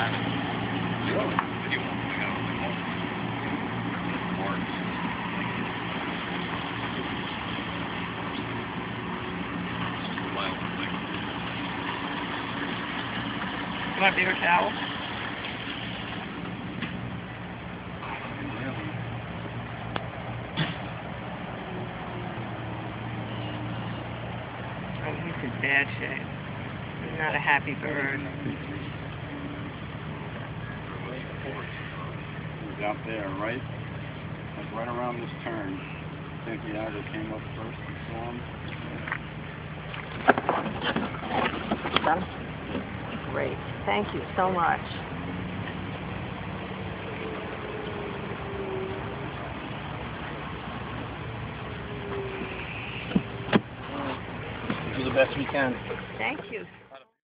You want a bigger towel? Oh, he's in bad shape. He's not a happy bird. He's out there, right? Like right around this turn. I think he either came up first and saw him. Done? Great. Thank you so much. Do the best we can. Thank you